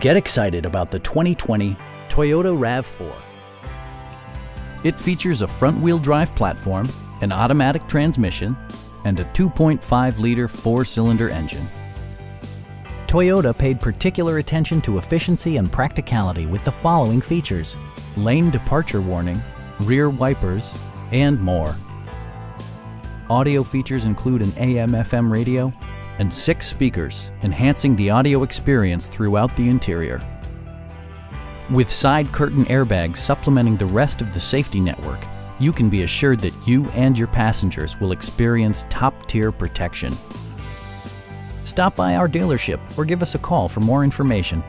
Get excited about the 2020 Toyota RAV4. It features a front-wheel drive platform, an automatic transmission, and a 2.5-liter four-cylinder engine. Toyota paid particular attention to efficiency and practicality with the following features. Lane departure warning, rear wipers, and more. Audio features include an AM-FM radio and six speakers, enhancing the audio experience throughout the interior. With side curtain airbags supplementing the rest of the safety network, you can be assured that you and your passengers will experience top-tier protection. Stop by our dealership or give us a call for more information.